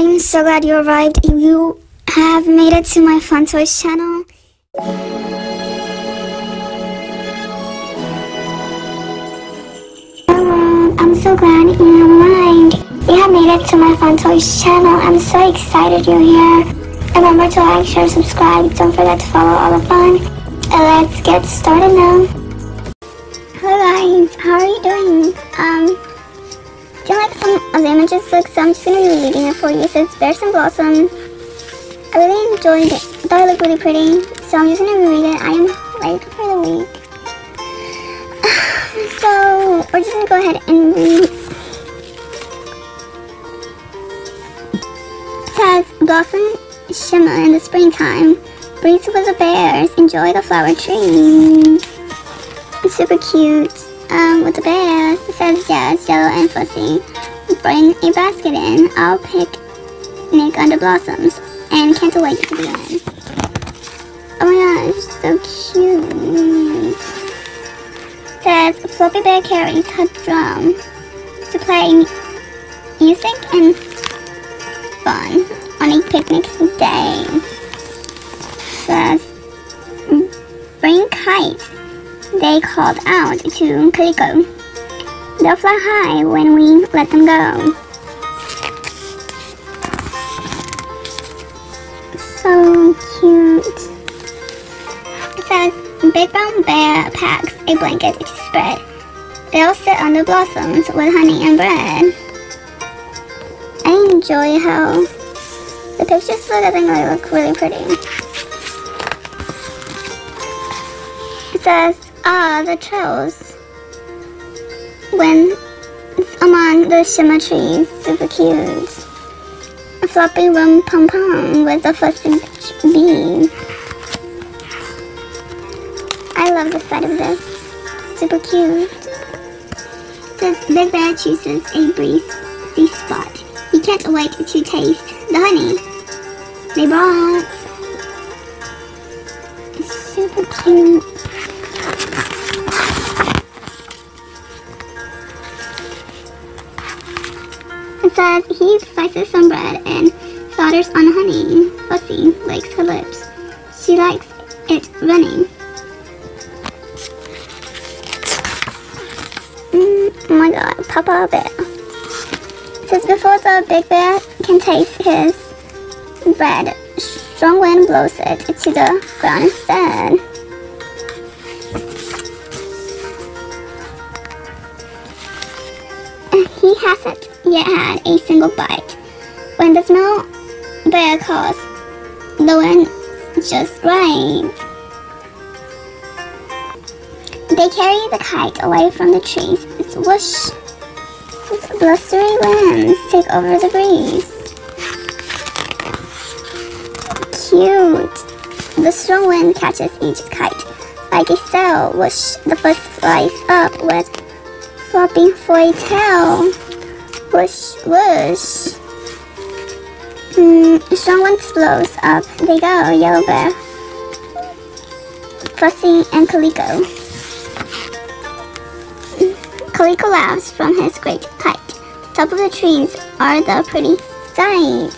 I'm so glad you arrived. You have made it to my Fun Toys channel. Hello, I'm so glad you arrived. You have made it to my Fun Toys channel. I'm so excited you're here. Remember to like, share, subscribe. Don't forget to follow all the fun. Let's get started now. Hello guys, how are you doing? Um, you like some of the images look? So I'm just gonna be reading it for you. It says Bears and Blossoms. I really enjoyed it. I thought it looked really pretty. So I'm just gonna read it. I am late for the week. so we're just gonna go ahead and read. It says Blossom Shimmer in the springtime. Breathe with the bears. Enjoy the flower trees. It's super cute. Um, with the bears, says Jazz, Yellow, and Fussy. Bring a basket in. I'll picnic under blossoms. And can't wait to begin. Oh my gosh, so cute. Says Floppy Bear carries her drum to play music and fun on a picnic day. Says bring kites they called out to Calico. They'll fly high when we let them go. So cute. It says, Big Brown Bear packs a blanket to spread. They'll sit on the blossoms with honey and bread. I enjoy how the pictures look, I think they look really pretty. It says, Ah, the trails. When it's among the shimmer trees, super cute. A floppy rum pom pom with a fussy bees. I love the side of this. Super cute. It says Big Bear chooses a breezy spot. He can't wait to taste the honey they brought. Super cute. Says he slices some bread and solders on honey. Fussy licks her lips. She likes it running. Mm, oh my god, Papa Bear. It says before the big bear can taste his bread, strong wind blows it to the ground instead. He hasn't yet had a single bite. When the small bear calls, the wind just right. They carry the kite away from the trees. It's Swoosh! Blustery winds take over the breeze. Cute! The strong wind catches each kite like a sail. Whoosh! The first flies up with floppy foy tail. Whoosh, whoosh. Mm, wind blows up. They go, Yellow Bear. Fussy and Calico. Calico laughs from his great height. Top of the trees are the pretty sights.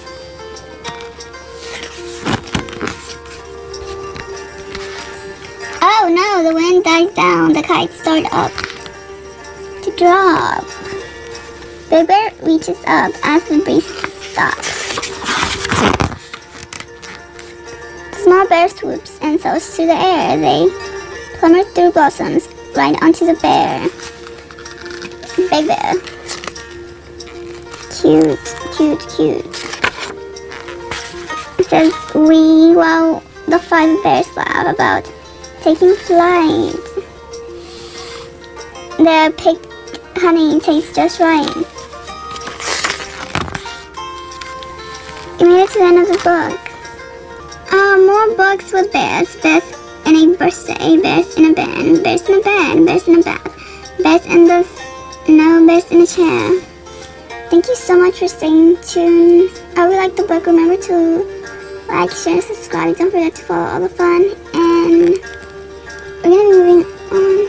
Oh no, the wind dies down. The kites start up to drop. Big Bear reaches up as the breeze stops. Small bear swoops and soars to the air. They plummet through blossoms right onto the bear. Big Bear. Cute, cute, cute. It says, we, while the five bears laugh about taking flight. Their picked honey tastes just right. You made it to the end of the book. Uh, more books with bears. Bears in a birthday. Bears in a bed. Bears in a bed. Bears in a bath. Bears in the no bears in a chair. Thank you so much for staying tuned. I would like the book. Remember to like, share, subscribe. Don't forget to follow all the fun. And we're gonna be moving on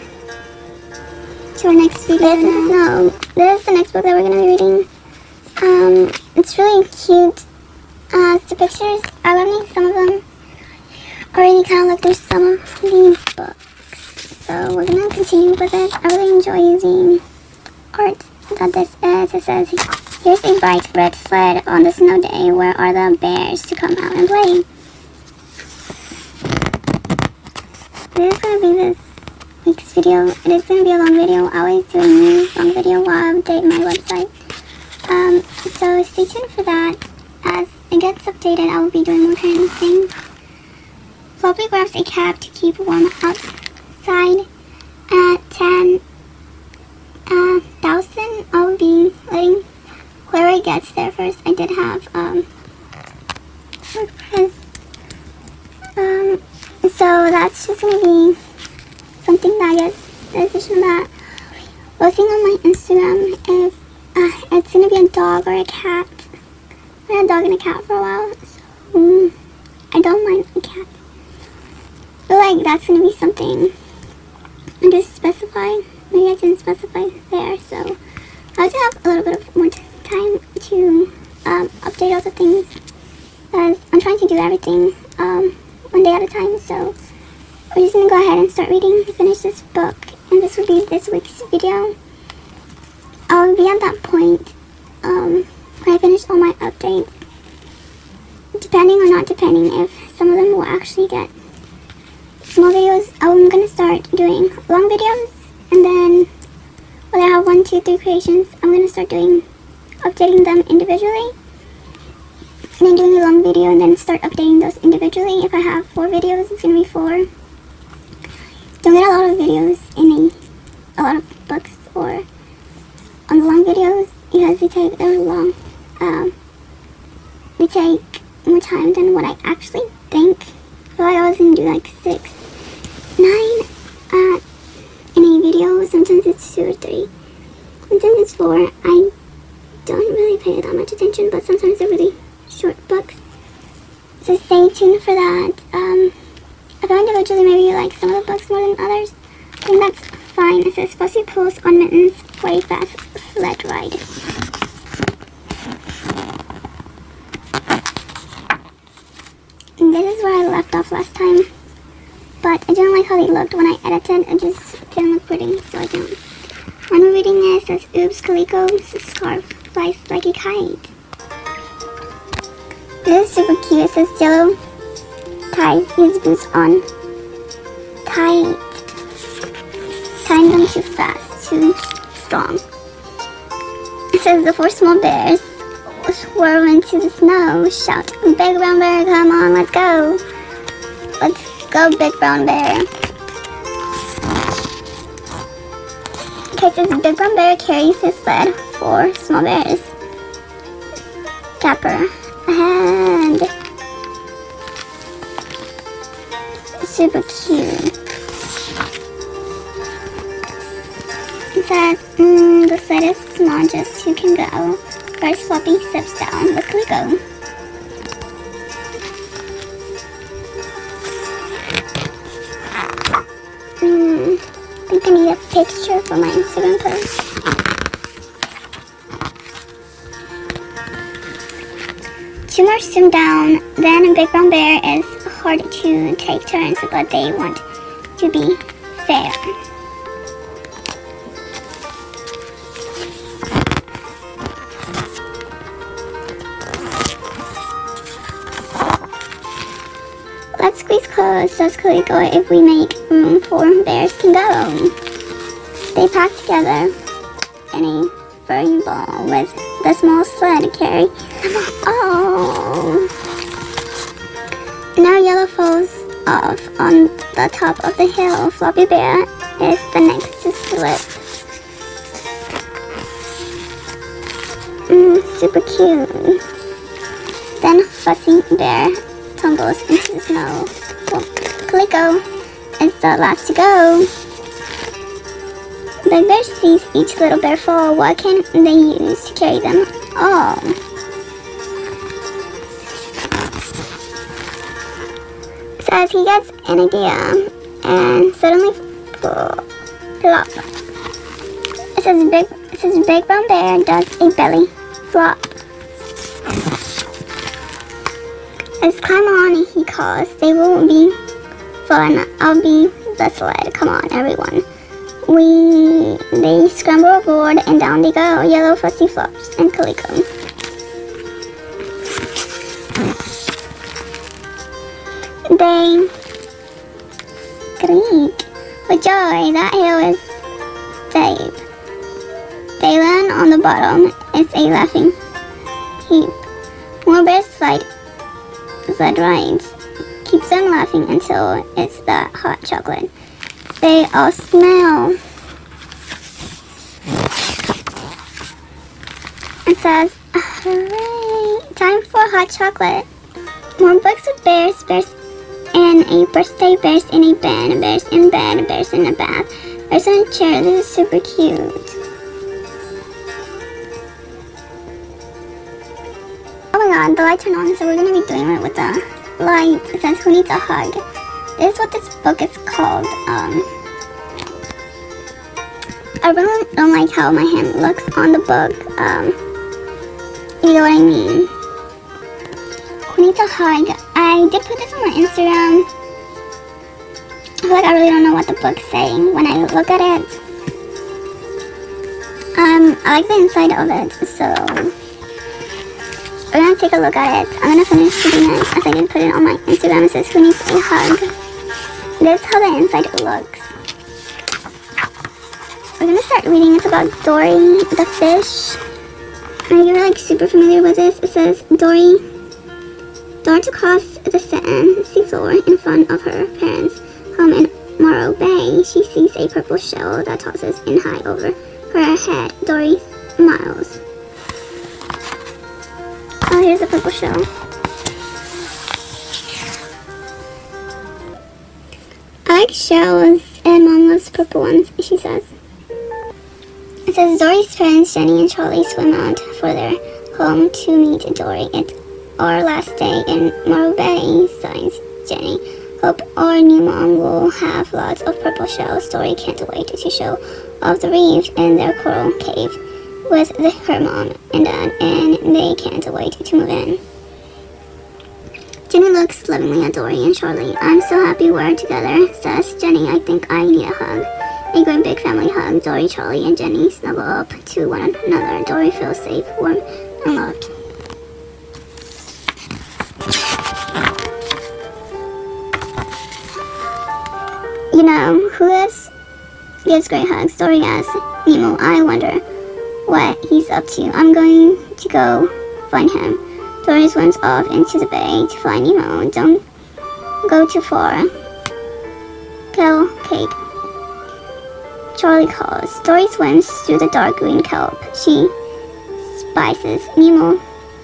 to our next video. This is, no, this is the next book that we're gonna be reading. Um, it's really cute. Uh, the pictures, I love some of them already kind of like there's some of the books. So we're gonna continue with it. I really enjoy using art that this is. It says, here's a bright red sled on the snow day. Where are the bears to come out and play? This is gonna be this week's video. It is gonna be a long video. I always do a new long video while I update my website. Um, so stay tuned for that. As it gets updated, I will be doing more kind of things. Floppy grabs a cap to keep warm outside at 10 uh. I'll be letting whoever gets there first. I did have um. Um, so that's just gonna be something that I guess the addition that. Posting on my Instagram if uh, it's gonna be a dog or a cat. I had a dog and a cat for a while, so um, I don't mind a cat But like that's going to be something I just specify. Maybe I didn't specify there, so I have to have a little bit of more time to um, update all the things. As I'm trying to do everything um, one day at a time, so we're just to go ahead and start reading finish this book. And this will be this week's video. I'll be at that point um, when I finish all my updates. Depending or not depending if some of them will actually get small videos. I'm gonna start doing long videos and then when I have one, two, three creations, I'm gonna start doing updating them individually. And then doing a long video and then start updating those individually. If I have four videos, it's gonna be four. Don't get a lot of videos in a, a lot of books or on the long videos because they take they're long. Um, they take more time than what I actually think. So I gonna do like six nine uh, in a video. Sometimes it's two or three. Sometimes it's four. I don't really pay that much attention, but sometimes they're really short books. So stay tuned for that. Um, I individually maybe you like some of the books more than others, I think that's fine. It says Fussy pulls on mittens a fast sled ride. And this is where I left off last time. But I didn't like how they looked when I edited. It just didn't look pretty, so I don't. When we're reading this, it says, Oops, Calico's scarf flies like a kite. This is super cute. It says Jello ties his boots on tight. Tying them too fast, too strong. It says the four small bears swirl into the snow, shout, Big brown bear, come on, let's go. Let's Go, Big Brown Bear. Okay, so Big Brown Bear carries his sled for small bears. Dapper and super cute. It says, mm, the sled is small, just who can go. First Floppy steps down. Look, we go. Hmm, I think I need a picture for my Instagram post. Two more swim down, then a Big Brown Bear is hard to take turns, but they want to be fair. Close, let's quickly go if we make room for bears can go. They pack together in a furry ball with the small sled to carry Oh! Now Yellow falls off on the top of the hill. Floppy Bear is the next to slip. Mm, super cute. Then Fussy Bear tumbles into the snow. Well, Calico is the last to go. The bear sees each little bear fall. What can they use to carry them all? So as he gets an idea, and suddenly plop. It says big. It says big brown bear does a belly flop. As climb on, he calls. They won't be fun. I'll be the sled. Come on, everyone. We they scramble aboard and down they go. Yellow fussy flops and Calico. They Greek. With joy, that hill is steep. They land on the bottom. It's a laughing heap. More bears slide, slide rides. Keeps them laughing until it's the hot chocolate. They all smell. It says, hooray, time for hot chocolate. More books with bears, bears and a birthday bears in a bed, bears in bed, bears in a bath, bears on a chair. This is super cute. Oh my god, the light turned on, so we're gonna be doing it with the light. Says, who needs a hug? This is what this book is called. Um, I really don't like how my hand looks on the book. Um, you know what I mean? Who needs a hug? I did put this on my Instagram. I feel like I really don't know what the book's saying when I look at it. Um, I like the inside of it, so we're gonna take a look at it. I'm gonna finish reading it as I did put it on my Instagram. It says, who needs a hug? This is how the inside looks. We're gonna start reading. It's about Dory the fish. Are you like super familiar with this? It says Dory darts across the sand seafloor in front of her parents' home in Morro Bay. She sees a purple shell that tosses in high over her head. Dory smiles. Oh, here's a purple shell. I like shells and mom loves purple ones, she says. It says Dory's parents, Jenny and Charlie, swim out for their home to meet Dory. It's our last day in Morro Bay, signs Jenny. Hope our new mom will have lots of purple shells. Dory can't wait to show off the reef in their coral cave with the, her mom and dad, and they can't wait to move in. Jenny looks lovingly at Dory and Charlie. I'm so happy we're together, says Jenny. I think I need a hug. A great big family hug. Dory, Charlie, and Jenny snuggle up to one another. Dory feels safe, warm, and loved. You know, who else gives great hugs? Dory asks Nemo. I wonder what he's up to. I'm going to go find him. Dory swims off into the bay to find Nemo. Don't go too far. Go, Kate. Charlie calls. Dory swims through the dark green kelp. She spices Nemo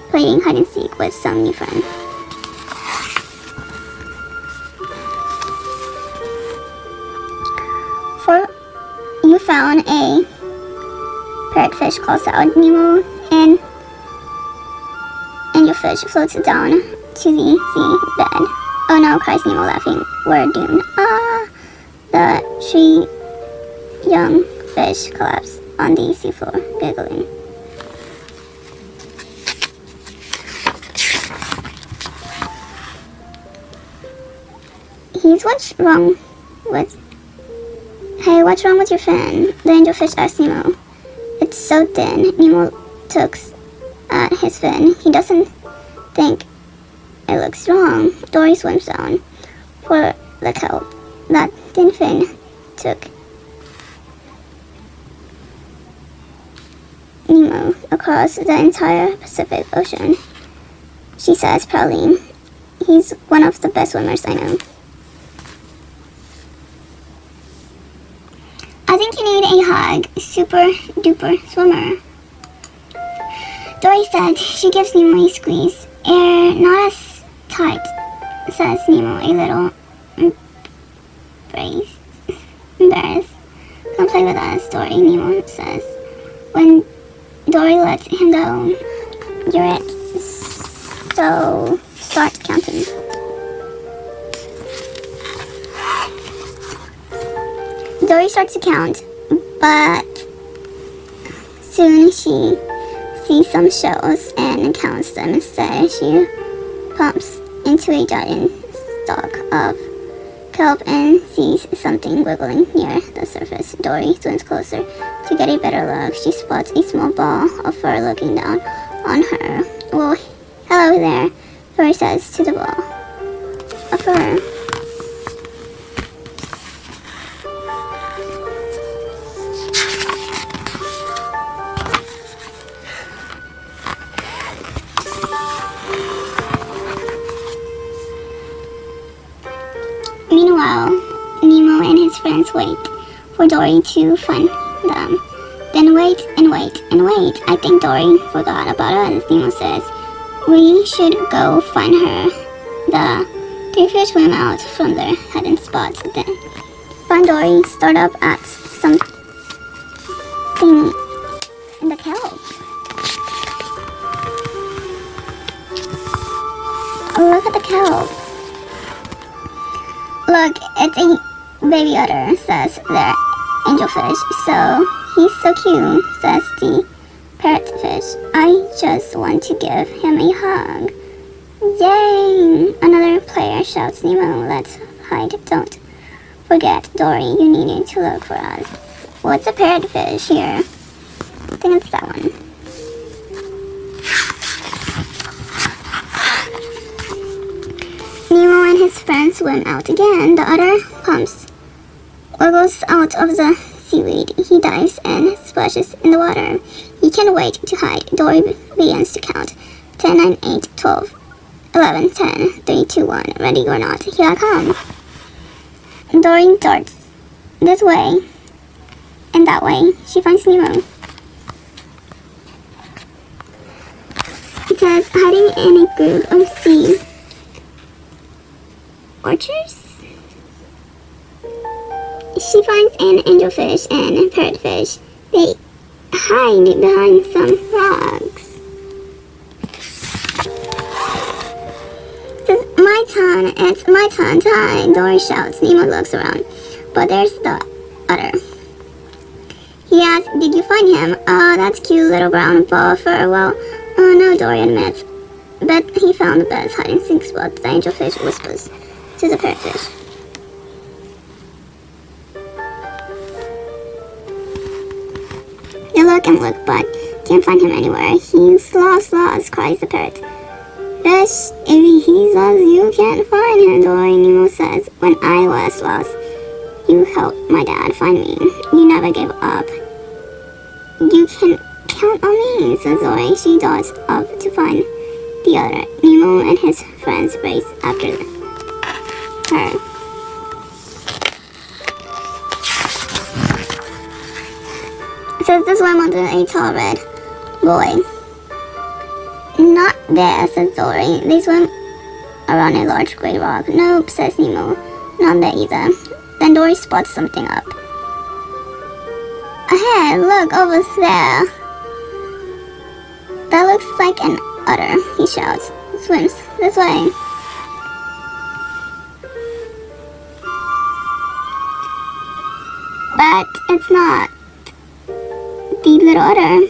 playing hide and seek with some new friends. For you found a parrotfish calls out Nemo and and your fish floats down to the sea bed. Oh no, cries Nemo laughing. We're doomed. Ah! The three young fish collapse on the seafloor, giggling. He's what's wrong with... Hey, what's wrong with your fin? The angelfish asked Nemo. So thin. Nemo looks at his fin. He doesn't think it looks wrong. Dory swims down for the kelp that thin fin took Nemo across the entire Pacific Ocean. She says proudly, he's one of the best swimmers I know. I think you need a hug, super duper swimmer. Dory said she gives Nemo a squeeze. Air not as tight, says Nemo, a little embrace. Embarrassed. Come play with us, Dory, Nemo says. When Dory lets him go, you're it. So, start counting. Dory starts to count, but soon she sees some shells and counts them. Instead, she pumps into a giant stalk of kelp and sees something wiggling near the surface. Dory swims closer to get a better look. She spots a small ball of fur looking down on her. Well, hello there, Dory says to the ball of fur. Wait for Dory to find them. Then wait and wait and wait. I think Dory forgot about us, Nemo says. We should go find her. The fish swim out from their hiding spots. Then find Dory start up at something in the kelp. Look at the kelp. Look, it's a baby otter, says the angelfish. So, he's so cute, says the parrotfish. I just want to give him a hug. Yay! Another player shouts, Nemo, let's hide. Don't forget, Dory, you needed to look for us. What's a parrotfish here? I think it's that one. Nemo and his friends swim out again. The other pumps wiggles out of the seaweed. He dives and splashes in the water. He can't wait to hide. Dory begins to count. 10, 9, 8, 12, 11, 10, 3, 2, 1. Ready or not, here I come. Dory darts this way and that way. She finds Nemo. It says, hiding in a group of sea orchards. She finds an angelfish and a parrotfish. They hide behind some frogs. It says, my turn, it's my turn to hide, Dory shouts. Nemo looks around, but there's the otter. He asks, did you find him? Oh, that's cute little brown ball of fur. Well, oh no, Dory admits. But he found the best hiding sink spot, the angelfish whispers to the parrotfish. They look but can't find him anywhere. He's lost, lost, cries the parrot. Fish, if he's lost, you can't find him, Dory, Nemo says. When I was lost, you helped my dad find me. You never gave up. You can count on me, says Dory. She darts up to find the other. Nemo and his friends race after her. Says this one wanted a tall red boy. Not there, says Dory. They swim around a large gray rock. Nope, says Nemo. Not there either. Then Dory spots something up. Ahead, look over there. That looks like an otter, he shouts. Swims this way. But it's not the little otter.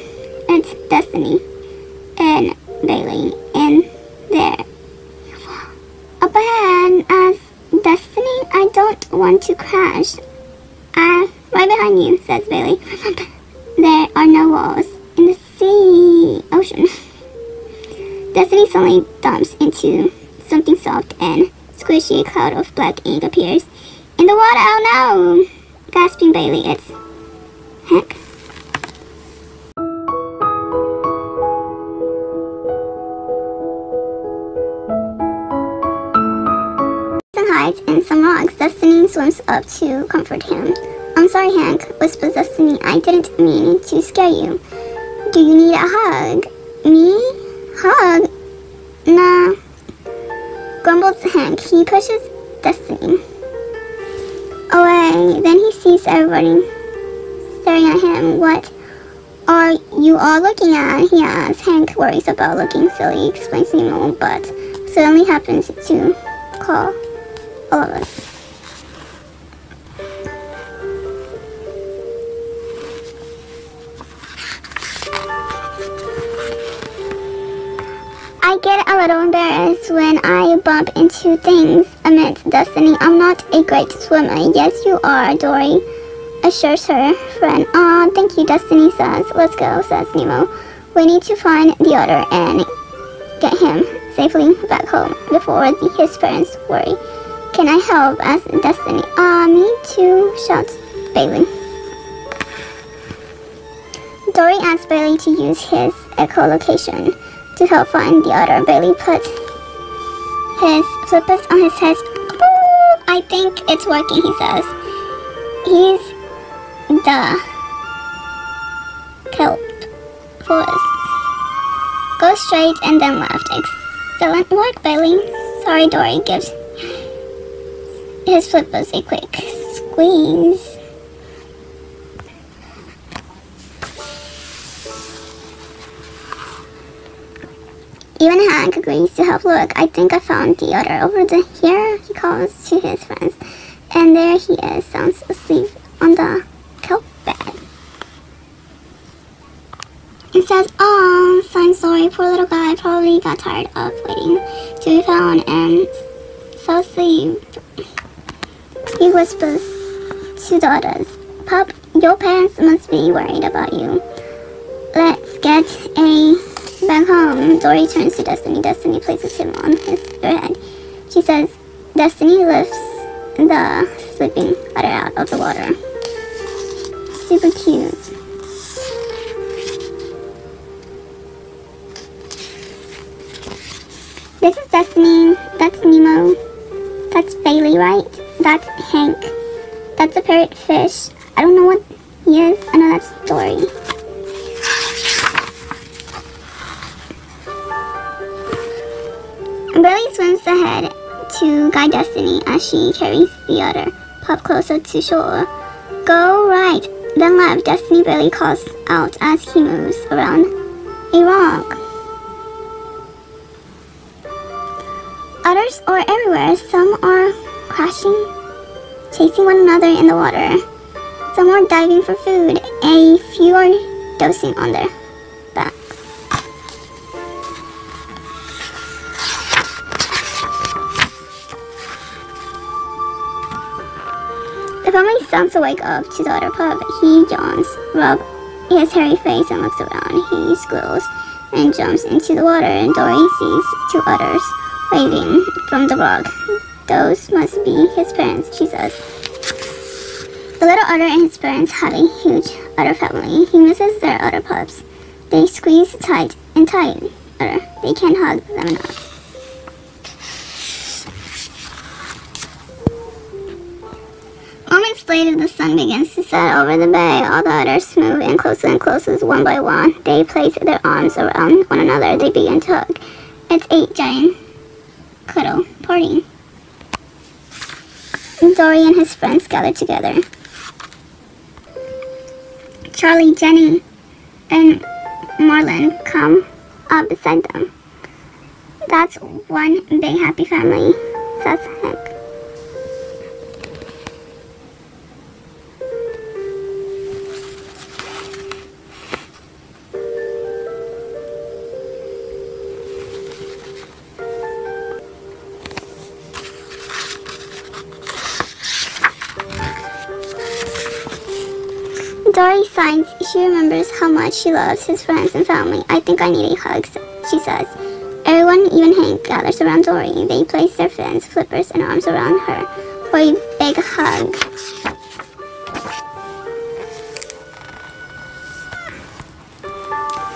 It's Destiny and Bailey and there. Up ahead as Destiny, I don't want to crash. Ah, right behind you, says Bailey. There are no walls in the sea ocean. Destiny suddenly dumps into something soft and squishy. A cloud of black ink appears in the water. Oh no! Gasping Bailey, it's Hank. Swims up to comfort him. I'm sorry, Hank, whispers Destiny. I didn't mean to scare you. Do you need a hug? Me? Hug? Nah. Grumbles Hank. He pushes Destiny away. Then he sees everybody staring at him. What are you all looking at? He asks. Hank worries about looking silly, explains Nemo, but suddenly happens to call all of us. I get a little embarrassed when I bump into things amidst Destiny. I'm not a great swimmer. Yes, you are, Dory assures her friend. Aw, thank you, Destiny says. Let's go, says Nemo. We need to find the otter and get him safely back home before the, his parents worry. Can I help? asks Destiny. Ah, me too, shouts Bailey. Dory asks Bailey to use his echolocation to help find the otter. Bailey puts his flippers on his head. I think it's working, he says. He's the kelp forest. Go straight and then left. Excellent work, Bailey. Sorry, Dory gives his flippers a quick squeeze. Even Hank agrees to help look. I think I found the other over the here, he calls to his friends. And there he is, sounds asleep on the kelp bed. It says, Oh, I'm sorry, poor little guy probably got tired of waiting to be found and fell asleep. He whispers to the others, Pup, your parents must be worried about you. Let's get a back home. Dory turns to Destiny. Destiny places him on his head. She says, Destiny lifts the sleeping otter out of the water. Super cute. This is Destiny. That's Nemo. That's Bailey, right? That's Hank. That's a parrot fish. I don't know what he is. I know that's Dory. Bailey swims ahead to guide Destiny as she carries the otter pup closer to shore. Go right, then left, Destiny Bailey calls out as he moves around a rock. Others are everywhere. Some are crashing, chasing one another in the water. Some are diving for food. A few are dosing on their starts to wake up to the other pup. He yawns, rubs his hairy face and looks around. He squeals and jumps into the water and Dory sees two otters waving from the rock. Those must be his parents, she says. The little otter and his parents have a huge otter family. He misses their otter pups. They squeeze tight and tight. Otter. They can't hug them enough. Moments later, the sun begins to set over the bay. All the otters move in closer and closer, one by one. They place their arms around one another. They begin to hug. It's eight giant cuddle party. Dory and his friends gather together. Charlie, Jenny, and Marlin come up beside them. That's one big happy family, says Hank. Much she loves his friends and family. I think I need a hug, she says. Everyone, even Hank, gathers around Dory. They place their fins, flippers, and arms around her for a big hug.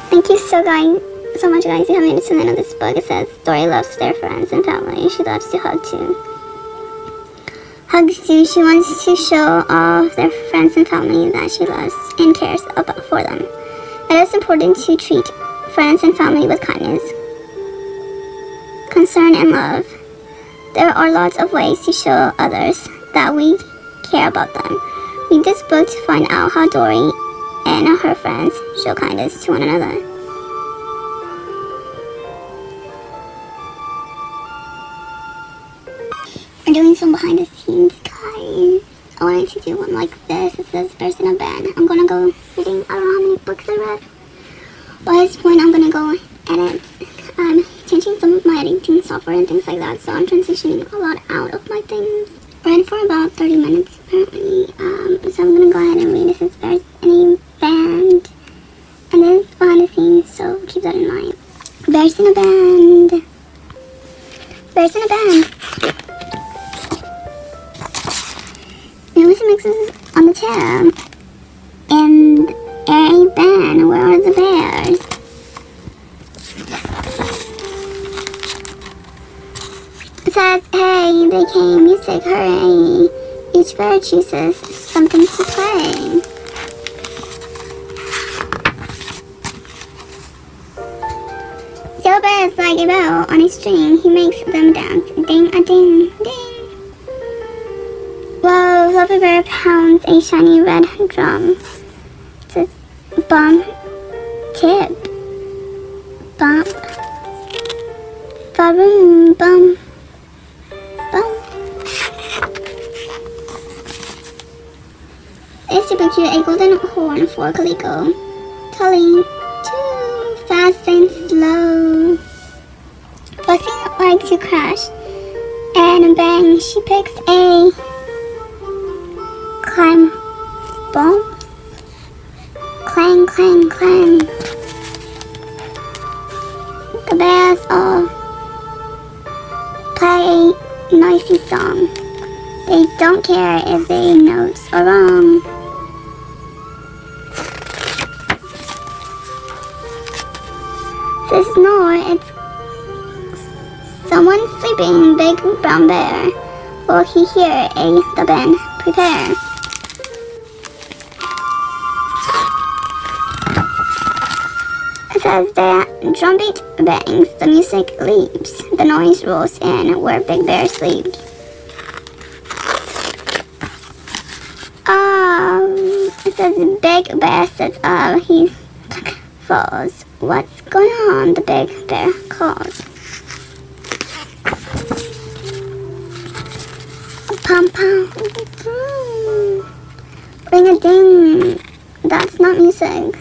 Thank you so guys, so much guys. You have made to the end of this book. It says Dory loves their friends and family. She loves to hug too. Hugs too. She wants to show all of their friends and family that she loves and cares about for them. It is important to treat friends and family with kindness, concern, and love. There are lots of ways to show others that we care about them. Read this book to find out how Dory and her friends show kindness to one another. We're doing some behind the scenes, wanted to do one like this. It says in a Band. I'm gonna go reading, I don't know how many books I read. By this point, I'm gonna go edit, I'm changing some of my editing software and things like that, so I'm transitioning a lot out of my things. Ran for about 30 minutes apparently, um, so I'm gonna go ahead and read this as there's any band. And this is behind the scenes, so keep that in mind. Bears in a band. Bears in a band. Music mixes on the chair. And a band. Where are the bears? It says, hey, they came, music, hooray. Each bear chooses something to play. Bear is like a bell on a string. He makes them dance. Ding a ding, ding. Whoa, Fluffy Bear pounds a shiny red drum. It says, bum, tip, bump, ba-boom, bum, bum. It's super cute. A golden horn for Calico. Tully, too fast and slow. Fussy likes to crash. And bang, she picks a climb bomb. Clang, clang, clang. The bears all play a noisy song. They don't care if the notes are wrong. The snore, it's someone sleeping, big brown bear. Will he hear a the band prepare? Says that drumbeat bangs, the music leaps, the noise rolls in where Big Bear sleeps. Um, it says Big Bear sits up, he falls. What's going on? The Big Bear calls. Pum pum. Ring a ding. That's not music.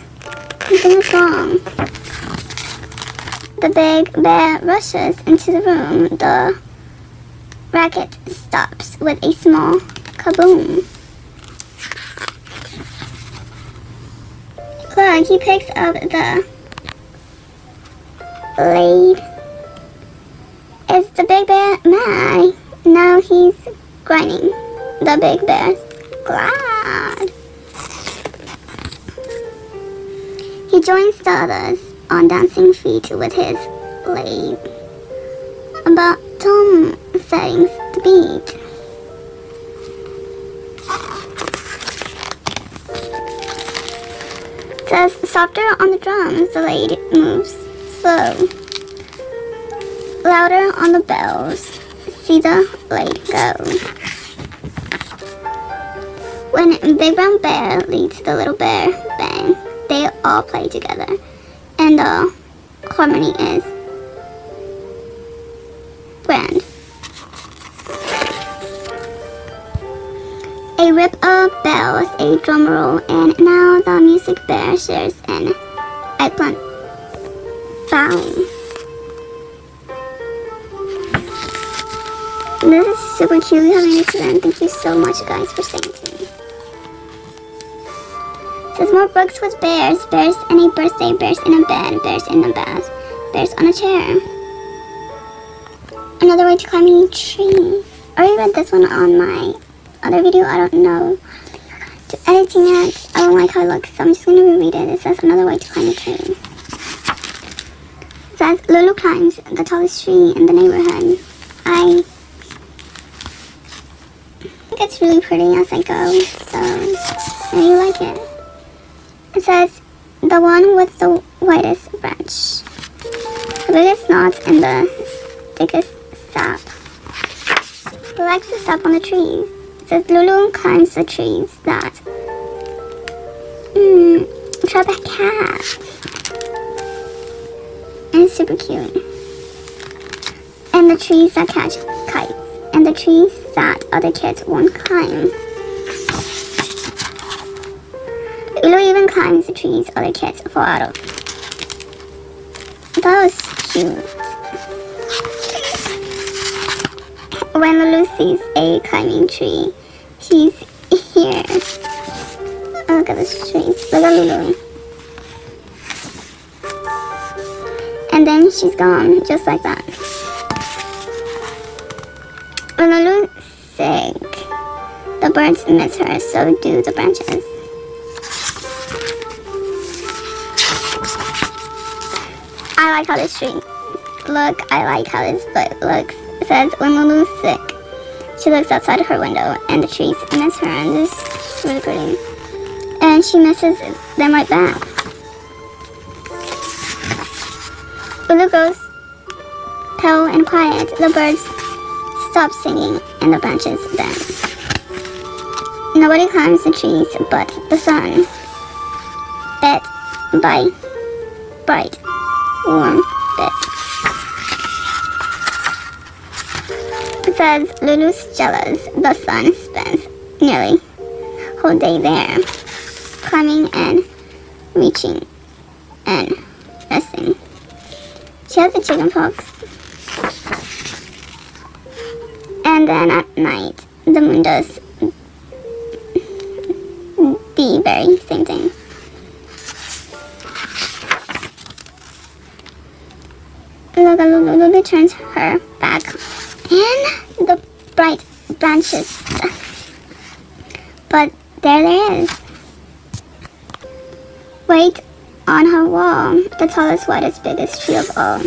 Sing a song. The big bear rushes into the room. The racket stops with a small kaboom. Look, he picks up the blade. Is the big bear mad? Now he's grinding. The big bear's glad. He joins the others on dancing feet with his blade. But Tom sings the beat. Says softer on the drums, the blade moves slow. Louder on the bells, see the blade go. When Big Brown Bear leads the little bear bang, they all play together, and the harmony is grand. A rip of bells, a drum roll, and now the music bear shares an eggplant bound. This is super cute having this event. Thank you so much guys for saying to Says more books with bears. Bears in a birthday. Bears in a bed. Bears in a bath. Bears on a chair. Another way to climb a tree. I already read this one on my other video. I don't know. To editing it, I don't like how it looks, so I'm just gonna reread it. It says another way to climb a tree. It says Lulu climbs the tallest tree in the neighborhood. I think it's really pretty as I go, so I really like it. It says the one with the whitest branch, the biggest knots, and the thickest sap. He likes to stop on the trees. It says Lulu climbs the trees that mm, trap a cat. And it's super cute. And the trees that catch kites. And the trees that other kids won't climb. Lulu even climbs the trees other kids fall out of. That was cute. when Lulu sees a climbing tree, she's here. Oh, look at this tree. Look at Lulu. And then she's gone, just like that. When Lulu's sick, the birds miss her, so do the branches. I like how this tree look. I like how this book looks. It says when Lulu's sick, she looks outside her window and the trees miss her, and this is really pretty. And she misses them right back. Lulu goes pale and quiet. The birds stop singing and the branches bend. Nobody climbs the trees but the sun. Bit by bright, warm. It says Lulu's jealous. The sun spends nearly whole day there, climbing and reaching and resting. She has the chicken pox. And then at night, the moon does the very same thing. Lulu, turns her back and the bright branches. But there there is. Wait on her wall, the tallest, whitest, biggest tree of all.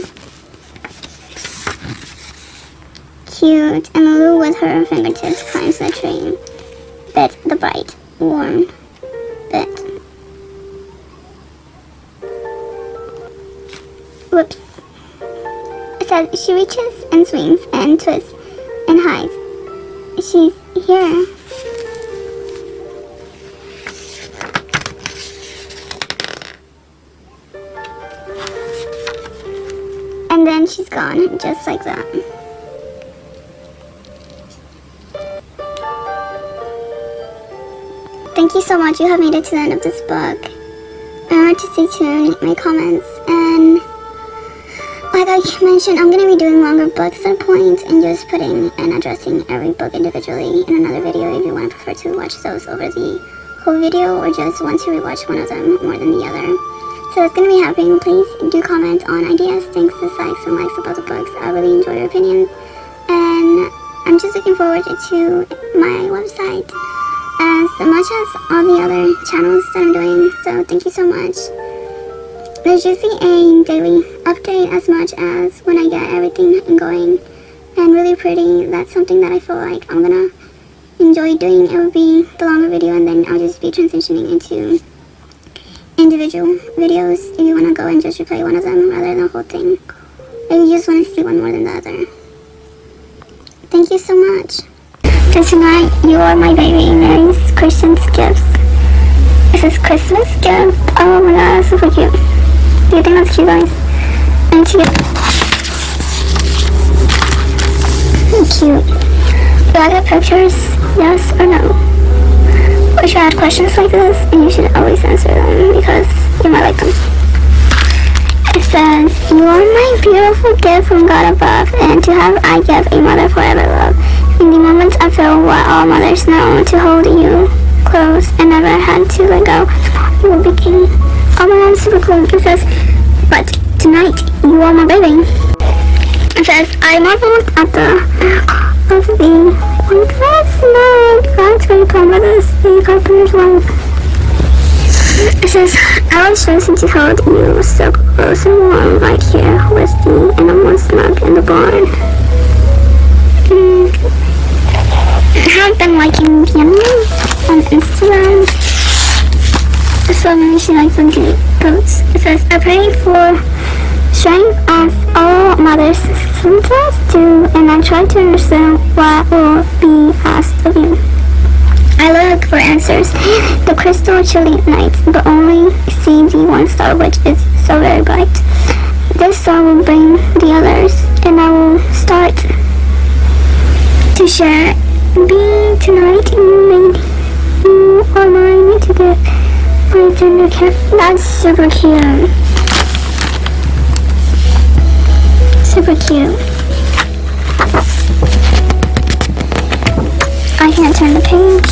Cute, and Lulu with her fingertips climbs the tree. Bit the bright, warm bit. Whoops. She reaches and swings and twists and hides. She's here. And then she's gone, just like that. Thank you so much. You have made it to the end of this book. Remember to stay tuned, make comments, and like I mentioned, I'm going to be doing longer books at a point and just putting and addressing every book individually in another video if you want to prefer to watch those over the whole video or just want to rewatch one of them more than the other. So it's going to be happening. Please do comment on ideas, thanks, dislikes, and likes about the books. I really enjoy your opinions. And I'm just looking forward to my website uh, as much as all the other channels that I'm doing. So thank you so much. There's usually a daily update as much as when I get everything going and really pretty. That's something that I feel like I'm gonna enjoy doing. It will be the longer video and then I'll just be transitioning into individual videos if you want to go and just replay one of them rather than the whole thing. If you just want to see one more than the other. Thank you so much. For tonight, you are my baby. Mary's Christian's gifts. This is Christmas gift. Oh my god, super cute. You think that's cute, guys? To get... Cute. Do I get pictures? Yes or no? Or should I ask questions like this and you should always answer them because you might like them. It says, You are my beautiful gift from God above, and to have I give a mother forever love. In the moments I feel what all mothers know, to hold you close and never had to let go. You will be king. Oh my god, super cool. It says, But tonight, you are my baby. It says, I marveled at the of the wondrous night. God's going to come with us, the carpenter's wife. It says, I was chosen to hold you so close and warm right here with the animals snug in the barn. Mm. I have been liking animals on Instagram. Maybe she likes some goats. It says, I pray for strength as all mothers sometimes do, and I try to understand what will be asked of you. I look for answers, the crystal chilly night, but only see the one star which is so very bright. This star will bring the others, and I will start to share. Be tonight, you made, you are mine to care. That's super cute. super cute. I can't turn the page.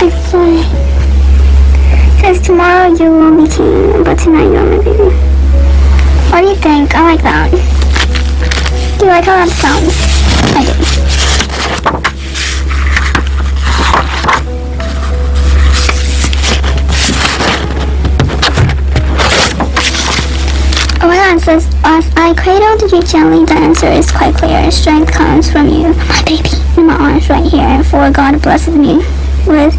I say. Says tomorrow you will be king, but tonight you're my baby. What do you think? I like that. Do you like how that sounds? I do. Says, as I cradled you gently, the answer is quite clear. Strength comes from you, my baby, in my arms right here, for God blesses me with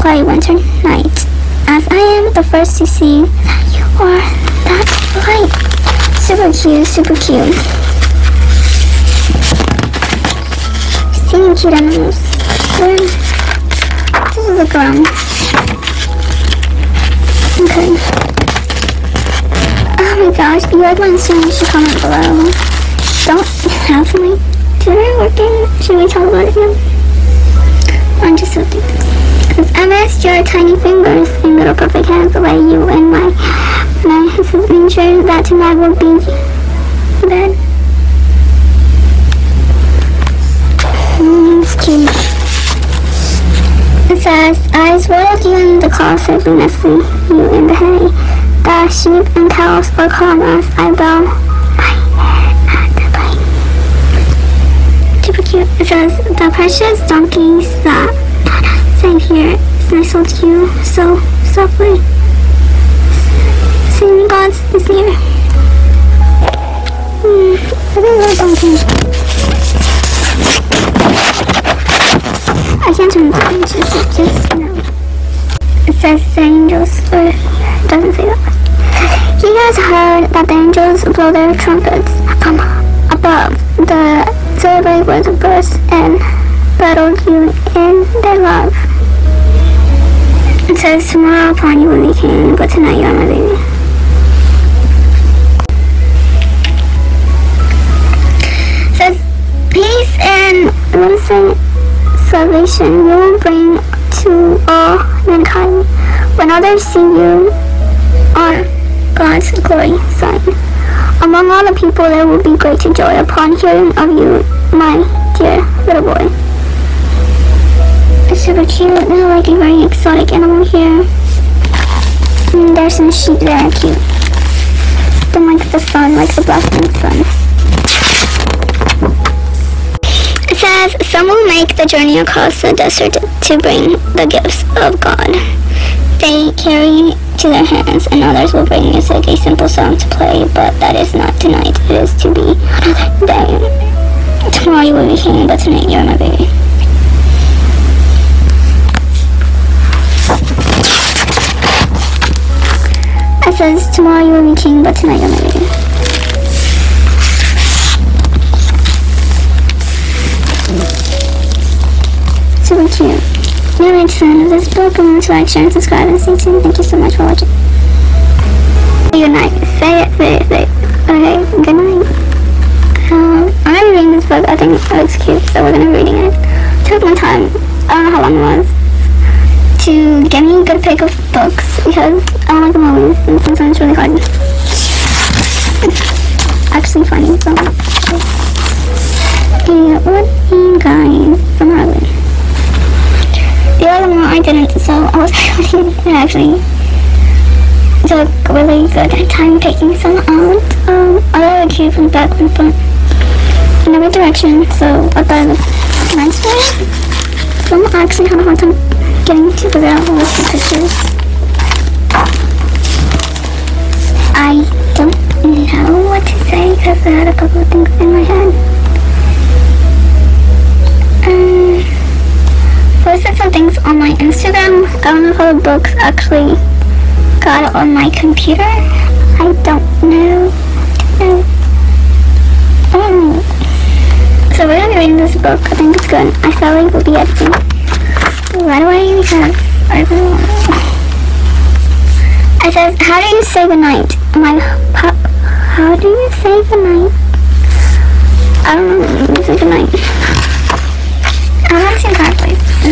quiet winter night. As I am the first to see that you are that light. Super cute, super cute. Seeing cute animals. This is a ground. Okay. Gosh, you like my soon, you should comment below. Don't have my dinner working. Should we talk about it now? I'm just so deep. Because I missed your tiny fingers and little perfect hands the way you and my my been sure that tonight will be bed. Mm, it's cute. It says, I swallowed you in the closet, we nestle you in the hay. The sheep and cows calm as I bow my head at the bite. Super cute. It says, the precious donkeys that sang here nestled you so softly. Singing gods is near. Hmm, I really love donkeys. I can't turn the just, you know. It says the angels, or doesn't say that. He has heard that the angels blow their trumpets from above the celebrate with birth and battled you in their love. It says tomorrow upon you will be king, but tonight you are my baby. It says peace and what is? Salvation you will bring to all mankind. When others see you on God's glory sign. Among all the people there will be great joy upon hearing of you, my dear little boy. It's super cute. They're like a very exotic animal here. And there's some sheep there, cute. Then like the sun, like the blasting sun. It says, some will make the journey across the desert to bring the gifts of God. They carry to their hands, and others will bring music, a simple song to play, but that is not tonight. It is to be another day. Tomorrow you will be king, but tonight you're my baby. I says, tomorrow you will be king, but tonight you're my baby. Super cute. If you're this book, remember to like, share, and subscribe, and stay tuned. Thank you so much for watching. Good night. Say it, say it, say it. Okay, good night. Um, I'm gonna reading this book. I think it looks cute, so we're gonna be reading it. Took my time. I don't know how long it was to get me a good pick of books because I don't like the movies and sometimes it's really hard actually finding some. And what are you guys, some other the other one I didn't, so I was actually, took really good time taking some out. Um, I like cute from back and front in direction, so I thought it was nice for it. Some actually had a hard time getting to figure out what the pictures. I don't know what to say because I had a couple of things in my head. Um, posted some things on my Instagram. I don't know how the books actually got it on my computer. I don't know. Um, so we're gonna be reading this book. I think it's good. I felt like we'll be editing right away because I want to. It says, how do you say goodnight? My pup, how do you say goodnight? I don't know to say goodnight. I haven't seen Car Place in it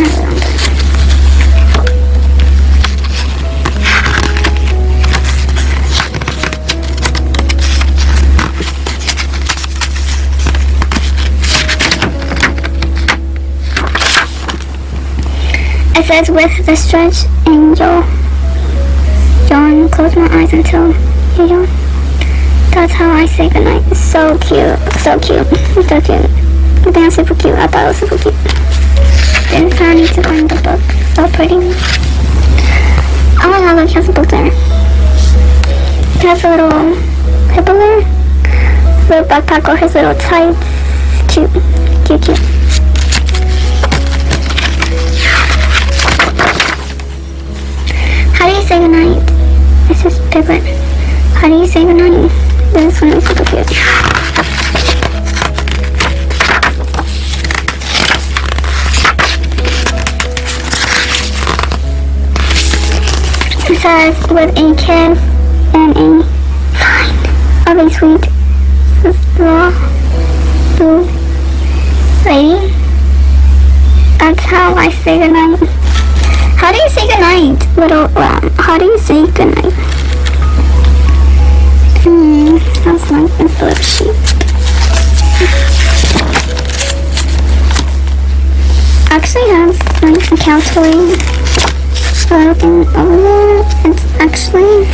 says with the stretch angel. John, close my eyes until you yawn. That's how I say goodnight. So cute. So cute. So cute. I think that's super cute. I thought it was super cute. Then I need to find the book. So pretty. Oh my god, look, he has a book there. He has a little hippo there. Little backpack or his little tights. Cute. Cute, cute. How do you say goodnight? This is Piglet. How do you say goodnight? This one is super cute. It with a kiss and a sign of a sweet sister blue lady. That's how I say goodnight. How do you say goodnight, little lamb? How do you say goodnight? Hmm, that's like this little sheep. Actually has like a cow over there. It's actually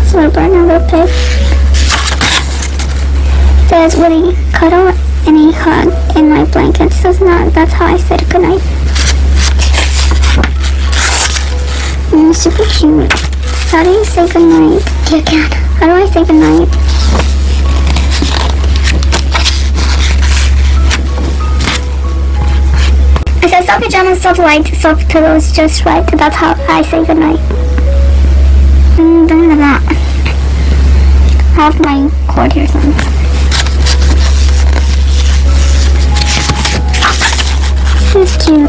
it's a little bird and a little pig. It says Woody cuddle and a hug in my blanket. So it's not that's how I said goodnight. Mm, super cute. How do you say goodnight? Dear cat. How do I say goodnight? Soft pajamas, soft light, soft pillows, just right. That's how I say goodnight. Mm, don't have that. I have my cord here somewhere. It's cute.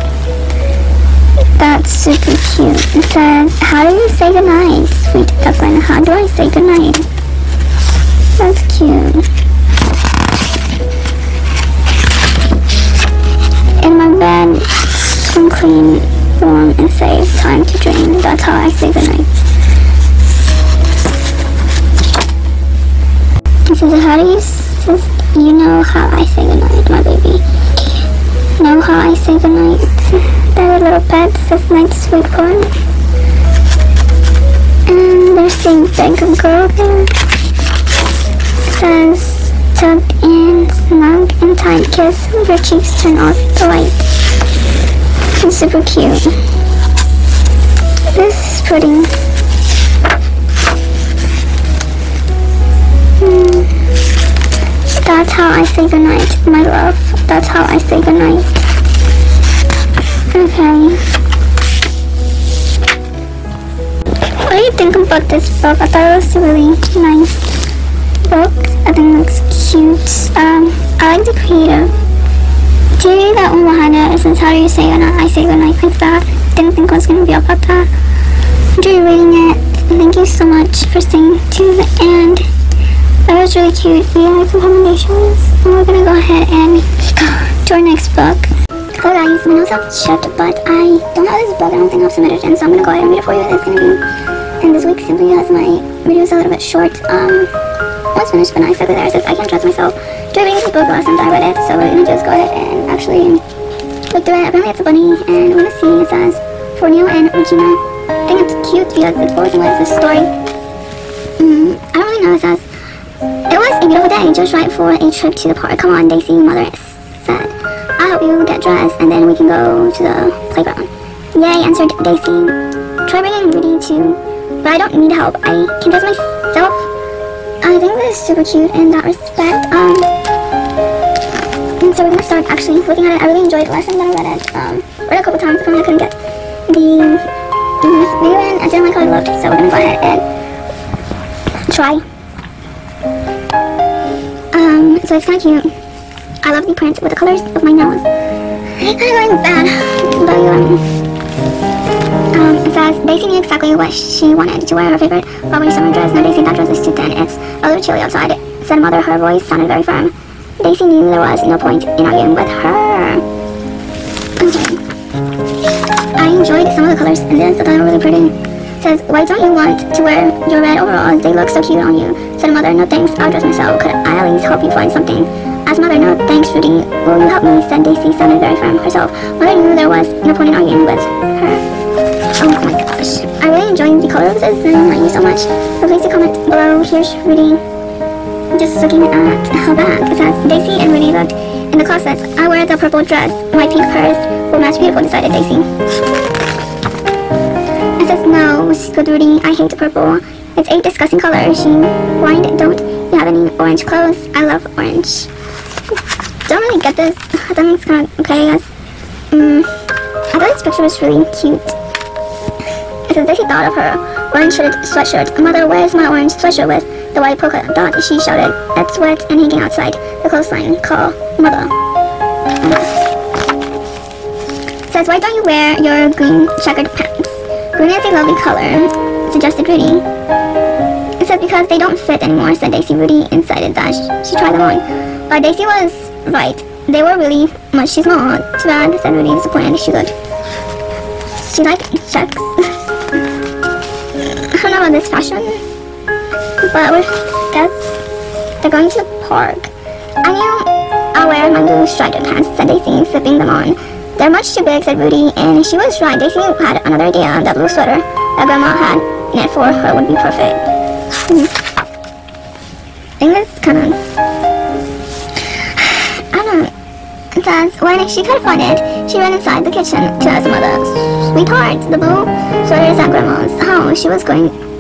That's super cute. It says, how do you say goodnight, sweet duckling? How do I say goodnight? That's cute. In my bed, swim clean, warm, and safe. Time to dream. That's how I say goodnight. It says, how do you, says, you know how I say goodnight, my baby. Know how I say goodnight. That little pet says night sweet corn. And there's same big girl there. Says tucked in, snug and tight kiss. Your cheeks turn off the light. Super cute. This is pretty. Mm. That's how I say goodnight, my love. That's how I say goodnight. Okay. What do you think about this book? I thought it was a really nice book. I think it looks cute. Um, I like the creative. Read that it? It how do you say goodnight? I say goodnight like that. Didn't think I was going to be about that. Enjoy reading it. Thank you so much for staying to the end. That was really cute. We have recommendations. And we're gonna go ahead and go to our next book. Hello guys, my nose is shut, but I don't have this book. I don't think I've submitted it so I'm gonna go ahead and read it for you. It's gonna be in this week simply because my video is a little bit short. Um, once finished, but not exactly there. It says I can't trust myself. This book last time that I read it, so we're gonna just go ahead and actually look through it. Apparently it's a bunny, and we're gonna see. It says for Neil and Regina. I think it's cute because it with the story. Mm, I don't really know. what It says. It was a beautiful day, just right for a trip to the park. Come on, Daisy, mother said. I hope you get dressed and then we can go to the playground. Yay, answered Daisy. Try bringing Rudy too, but I don't need help. I can dress myself. I think this is super cute in that respect. Um, and so we're gonna start actually looking at it. I really enjoyed the lesson that I read it. Um, read a couple times, but I couldn't get the um, video in. I didn't like how it looked, so we're gonna go ahead and try. Um, so it's kind of cute. I love the print with the colors of my nose. I'm going bad. But, um, um, it says Daisy knew exactly what she wanted to wear her favorite Barbie summer dress. No, Daisy, that dress is too thin. It's a little chilly outside, said mother. Her voice sounded very firm. Daisy knew there was no point in arguing with her. Okay. I enjoyed some of the colors in this. I thought really pretty says, why don't you want to wear your red overalls? They look so cute on you. Said mother, no thanks, I'll dress myself. Could I at least help you find something As mother, no, thanks, Rudy. Will you help me? said Daisy, sounded very firm herself. Mother knew there was no point in arguing with her. Oh my gosh. I really enjoyed the color of this and like you so much. So please comment below. Here's Rudy. Just looking at her bag. It says Daisy and Rudy looked in the closet. I wear the purple dress. My pink purse will match beautiful, decided Daisy. It says no, good Rudy. I hate purple. It's a disgusting color. She whined, don't you have any orange clothes? I love orange. Don't really get this. I think it's kind of okay, I guess. Mm, I thought this picture was really cute. Says Daisy thought of her orange shirted sweatshirt. Mother, where's my orange sweatshirt with the white polka dot? She shouted. It's wet and hanging outside the clothesline. Call mother. It says, why don't you wear your green checkered pants? Green is a lovely color, suggested Rudy. It says because they don't fit anymore, said Daisy. Rudy incited that she tried them on. But Daisy was right. They were really much too small. Too bad, said Rudy, disappointed. She looked. She liked checks. Know about this fashion. But we guess they're going to the park. I knew I'll wear my new striped pants, said Daisy, slipping them on. They're much too big, said Rudy, and she was right. Daisy had another idea. That blue sweater that Grandma had knit for her would be perfect. Hmm. I think this kind of... I don't know. It says, when she could find it, she ran inside the kitchen to ask mother, Sweetheart, the blue sweater is at Grandma's house. She was going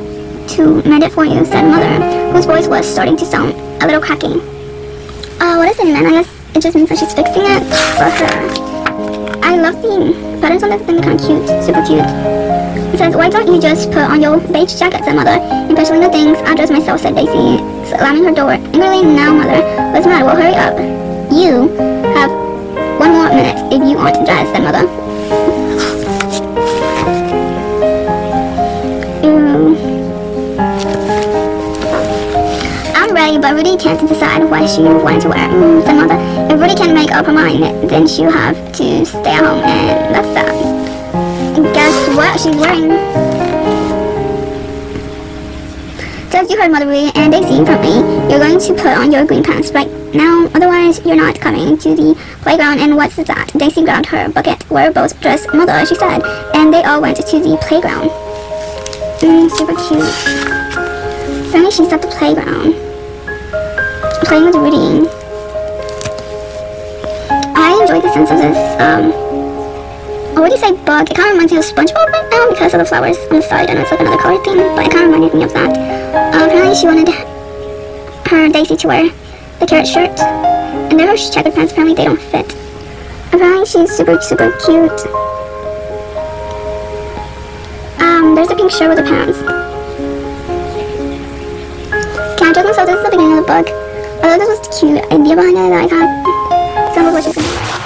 to mend it for you, said mother, whose voice was starting to sound a little cracky. Uh, what does it mean? I guess it just means that she's fixing it for her. I love the patterns on this thing, kind of cute, super cute. It says, why don't you just put on your beige jacket, said mother. Especially the things, I'll dress myself, said Daisy, slamming her door. Angrily, now mother, what's the matter? Well, hurry up. You have one more minute if you want to dress, said mother. But Rudy can't decide what she wants to wear. Mm, said mother, if can't make up her mind, then she'll have to stay at home, and that's that. Guess what she's wearing? So as you heard Mother Rudy and Daisy from me, you're going to put on your green pants right now, otherwise you're not coming to the playground, and what's that? Daisy grabbed her bucket, where both dressed mother, she said, and they all went to the playground. Mm, super cute. Finally, she's at the playground playing with Rudy. I enjoy the sense of this, um, what do you say, bug? It kind of reminds me of SpongeBob right now because of the flowers on the side. and it's like another color theme, but it kind of reminded me of that. Uh, apparently she wanted her Daisy to wear the carrot shirt, and then her checkered pants, apparently they don't fit. Apparently she's super, super cute. Um, there's a pink shirt with the pants. Can I myself? This is the beginning of the book. I thought this was the cute idea behind it that I had. Some of.